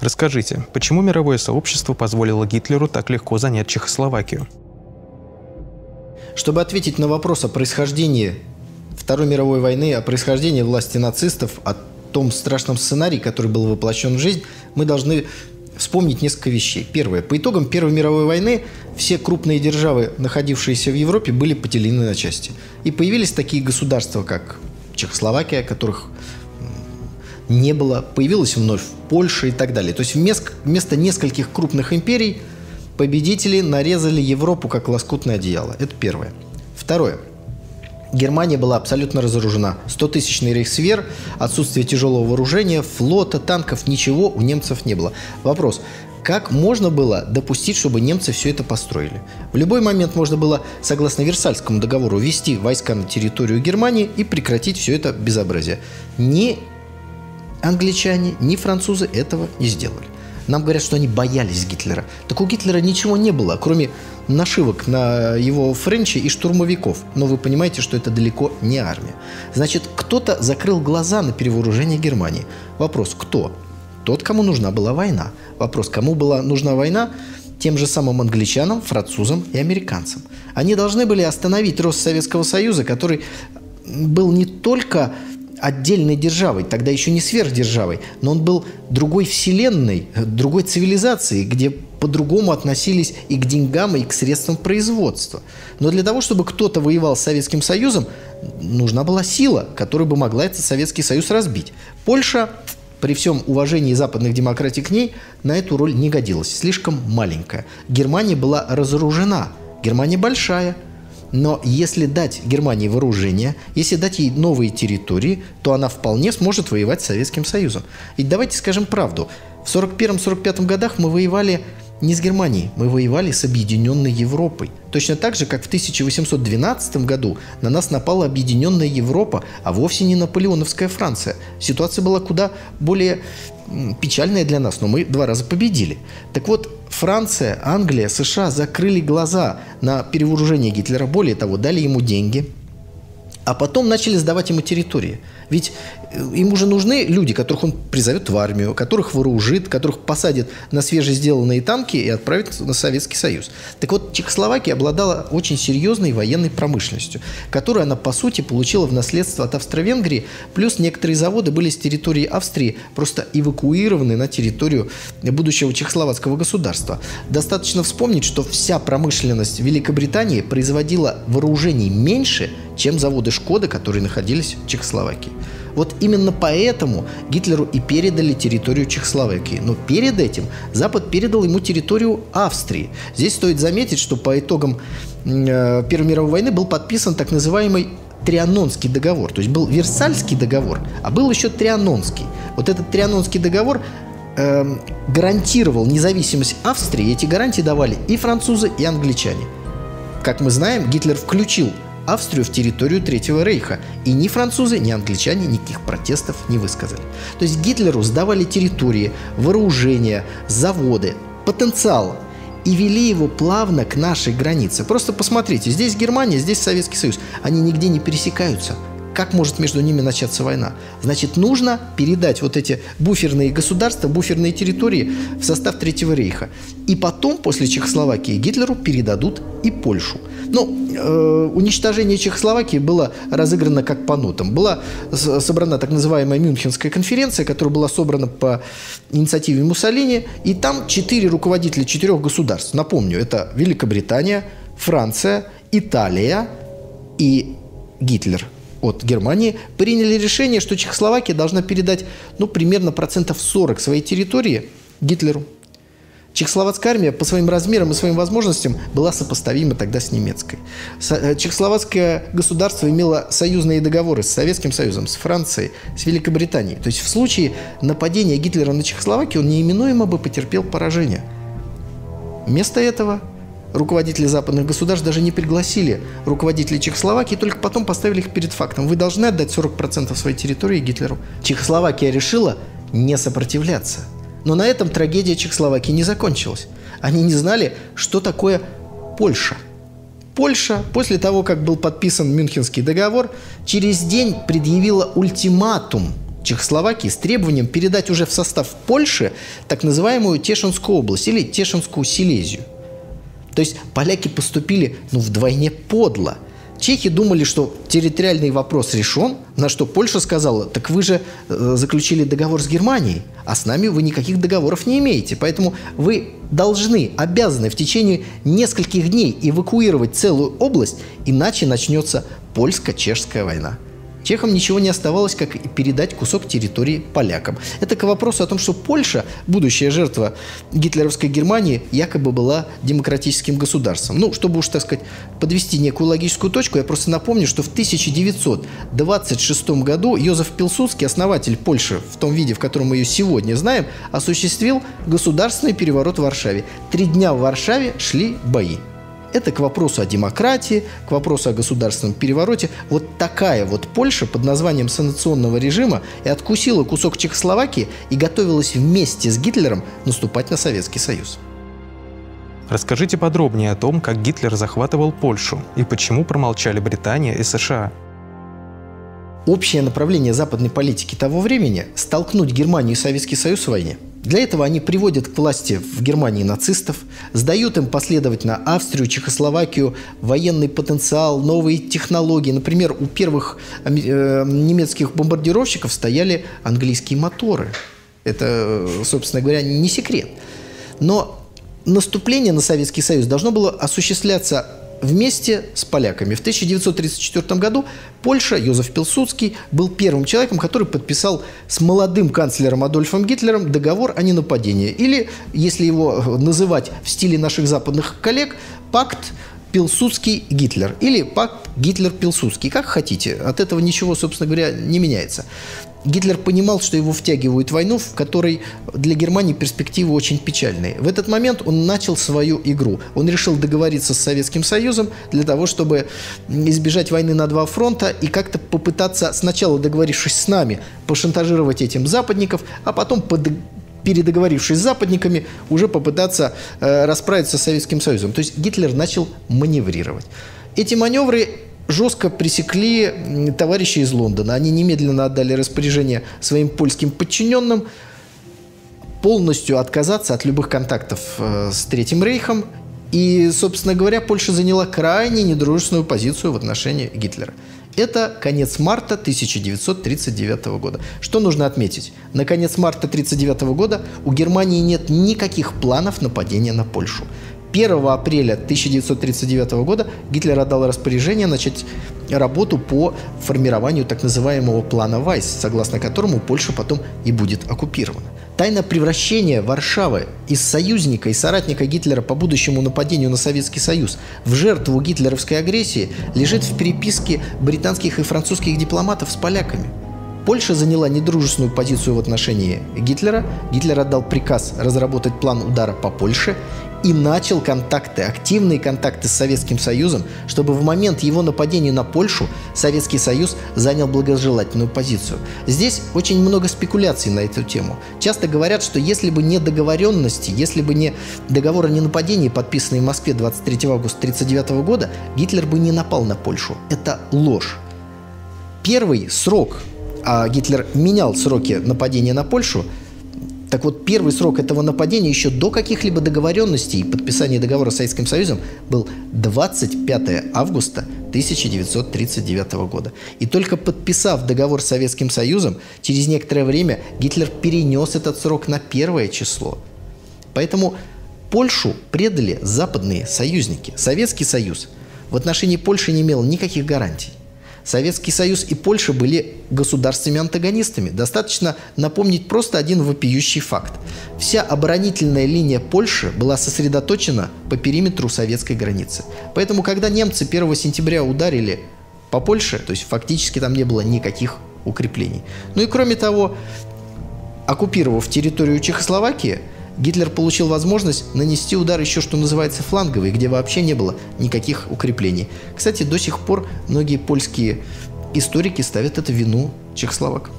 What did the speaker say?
Расскажите, почему мировое сообщество позволило Гитлеру так легко занять Чехословакию? Чтобы ответить на вопрос о происхождении Второй мировой войны, о происхождении власти нацистов, о том страшном сценарии, который был воплощен в жизнь, мы должны вспомнить несколько вещей. Первое. По итогам Первой мировой войны все крупные державы, находившиеся в Европе, были поделены на части. И появились такие государства, как Чехословакия, которых не было. Появилась вновь Польша и так далее. То есть вместо нескольких крупных империй победители нарезали Европу как лоскутное одеяло. Это первое. Второе. Германия была абсолютно разоружена. 100-тысячный рейхсвер, отсутствие тяжелого вооружения, флота, танков, ничего у немцев не было. Вопрос, как можно было допустить, чтобы немцы все это построили? В любой момент можно было, согласно Версальскому договору, ввести войска на территорию Германии и прекратить все это безобразие. Ни англичане, ни французы этого не сделали. Нам говорят, что они боялись Гитлера. Так у Гитлера ничего не было, кроме нашивок на его френче и штурмовиков. Но вы понимаете, что это далеко не армия. Значит, кто-то закрыл глаза на перевооружение Германии. Вопрос, кто? Тот, кому нужна была война. Вопрос, кому была нужна война? Тем же самым англичанам, французам и американцам. Они должны были остановить рост Советского Союза, который был не только отдельной державой, тогда еще не сверхдержавой, но он был другой вселенной, другой цивилизацией, где по-другому относились и к деньгам, и к средствам производства. Но для того, чтобы кто-то воевал с Советским Союзом, нужна была сила, которая бы могла этот Советский Союз разбить. Польша, при всем уважении западных демократий к ней, на эту роль не годилась, слишком маленькая. Германия была разоружена. Германия большая, но если дать Германии вооружение, если дать ей новые территории, то она вполне сможет воевать с Советским Союзом. И давайте скажем правду. В 1941-1945 годах мы воевали не с Германией, мы воевали с объединенной Европой. Точно так же, как в 1812 году на нас напала объединенная Европа, а вовсе не наполеоновская Франция. Ситуация была куда более печальная для нас, но мы два раза победили. Так вот, Франция, Англия, США закрыли глаза на перевооружение Гитлера. Более того, дали ему деньги, а потом начали сдавать ему территории – ведь э, ему уже нужны люди, которых он призовет в армию, которых вооружит, которых посадит на свежесделанные танки и отправит на Советский Союз. Так вот, Чехословакия обладала очень серьезной военной промышленностью, которую она, по сути, получила в наследство от Австро-Венгрии, плюс некоторые заводы были с территории Австрии просто эвакуированы на территорию будущего чехословацкого государства. Достаточно вспомнить, что вся промышленность Великобритании производила вооружений меньше, чем заводы «Шкода», которые находились в Чехословакии. Вот именно поэтому Гитлеру и передали территорию Чехословакии. Но перед этим Запад передал ему территорию Австрии. Здесь стоит заметить, что по итогам э, Первой мировой войны был подписан так называемый Трианонский договор. То есть был Версальский договор, а был еще Трианонский. Вот этот Трианонский договор э, гарантировал независимость Австрии. Эти гарантии давали и французы, и англичане. Как мы знаем, Гитлер включил Австрию в территорию Третьего Рейха. И ни французы, ни англичане никаких протестов не высказали. То есть Гитлеру сдавали территории, вооружения, заводы, потенциал и вели его плавно к нашей границе. Просто посмотрите, здесь Германия, здесь Советский Союз. Они нигде не пересекаются. Как может между ними начаться война? Значит, нужно передать вот эти буферные государства, буферные территории в состав Третьего рейха. И потом, после Чехословакии, Гитлеру передадут и Польшу. Ну, э, уничтожение Чехословакии было разыграно как по нотам. Была собрана так называемая Мюнхенская конференция, которая была собрана по инициативе Муссолини, и там четыре руководителя четырех государств. Напомню, это Великобритания, Франция, Италия и Гитлер – от Германии приняли решение, что Чехословакия должна передать ну, примерно процентов 40 своей территории Гитлеру. Чехословацкая армия по своим размерам и своим возможностям была сопоставима тогда с немецкой. Э, чехословацкое государство имело союзные договоры с Советским Союзом, с Францией, с Великобританией. То есть в случае нападения Гитлера на Чехословакию он неименуемо бы потерпел поражение. Вместо этого руководители западных государств даже не пригласили руководителей Чехословакии, только потом поставили их перед фактом. Вы должны отдать 40% своей территории Гитлеру. Чехословакия решила не сопротивляться. Но на этом трагедия Чехословакии не закончилась. Они не знали, что такое Польша. Польша, после того, как был подписан Мюнхенский договор, через день предъявила ультиматум Чехословакии с требованием передать уже в состав Польши так называемую Тешинскую область или Тешинскую Силезию. То есть поляки поступили ну, вдвойне подло – Чехи думали, что территориальный вопрос решен, на что Польша сказала, так вы же э, заключили договор с Германией, а с нами вы никаких договоров не имеете. Поэтому вы должны, обязаны в течение нескольких дней эвакуировать целую область, иначе начнется польско-чешская война. Чехам ничего не оставалось, как передать кусок территории полякам. Это к вопросу о том, что Польша, будущая жертва гитлеровской Германии, якобы была демократическим государством. Ну, чтобы уж, так сказать, подвести некую логическую точку, я просто напомню, что в 1926 году Йозеф Пилсудский, основатель Польши в том виде, в котором мы ее сегодня знаем, осуществил государственный переворот в Варшаве. Три дня в Варшаве шли бои. Это к вопросу о демократии, к вопросу о государственном перевороте. Вот такая вот Польша под названием санационного режима и откусила кусок Чехословакии и готовилась вместе с Гитлером наступать на Советский Союз. Расскажите подробнее о том, как Гитлер захватывал Польшу и почему промолчали Британия и США. Общее направление западной политики того времени – столкнуть Германию и Советский Союз в войне – для этого они приводят к власти в Германии нацистов, сдают им последовательно Австрию, Чехословакию, военный потенциал, новые технологии. Например, у первых э, немецких бомбардировщиков стояли английские моторы. Это, собственно говоря, не секрет. Но наступление на Советский Союз должно было осуществляться вместе с поляками. В 1934 году Польша, Йозеф Пилсудский, был первым человеком, который подписал с молодым канцлером Адольфом Гитлером договор о ненападении. Или, если его называть в стиле наших западных коллег, пакт Пилсудский-Гитлер или пакт Гитлер-Пилсудский, как хотите. От этого ничего, собственно говоря, не меняется. Гитлер понимал, что его втягивают в войну, в которой для Германии перспективы очень печальные. В этот момент он начал свою игру. Он решил договориться с Советским Союзом для того, чтобы избежать войны на два фронта и как-то попытаться сначала договорившись с нами, пошантажировать этим западников, а потом под передоговорившись с западниками, уже попытаться э, расправиться с Советским Союзом. То есть Гитлер начал маневрировать. Эти маневры жестко пресекли товарищи из Лондона. Они немедленно отдали распоряжение своим польским подчиненным полностью отказаться от любых контактов э, с Третьим Рейхом. И, собственно говоря, Польша заняла крайне недружественную позицию в отношении Гитлера. Это конец марта 1939 года. Что нужно отметить? На конец марта 1939 года у Германии нет никаких планов нападения на Польшу. 1 апреля 1939 года Гитлер отдал распоряжение начать работу по формированию так называемого плана Вайс, согласно которому Польша потом и будет оккупирована. Тайна превращения Варшавы из союзника и соратника Гитлера по будущему нападению на Советский Союз в жертву гитлеровской агрессии лежит в переписке британских и французских дипломатов с поляками. Польша заняла недружественную позицию в отношении Гитлера. Гитлер отдал приказ разработать план удара по Польше и начал контакты, активные контакты с Советским Союзом, чтобы в момент его нападения на Польшу Советский Союз занял благожелательную позицию. Здесь очень много спекуляций на эту тему. Часто говорят, что если бы не договоренности, если бы не договор о ненападении, подписанный в Москве 23 августа 1939 года, Гитлер бы не напал на Польшу. Это ложь. Первый срок, а Гитлер менял сроки нападения на Польшу, так вот, первый срок этого нападения еще до каких-либо договоренностей и подписания договора с Советским Союзом был 25 августа 1939 года. И только подписав договор с Советским Союзом, через некоторое время Гитлер перенес этот срок на первое число. Поэтому Польшу предали западные союзники. Советский Союз в отношении Польши не имел никаких гарантий. Советский Союз и Польша были государствами-антагонистами. Достаточно напомнить просто один вопиющий факт. Вся оборонительная линия Польши была сосредоточена по периметру советской границы. Поэтому, когда немцы 1 сентября ударили по Польше, то есть фактически там не было никаких укреплений. Ну и кроме того, оккупировав территорию Чехословакии – Гитлер получил возможность нанести удар еще, что называется, фланговый, где вообще не было никаких укреплений. Кстати, до сих пор многие польские историки ставят это вину чехословакам.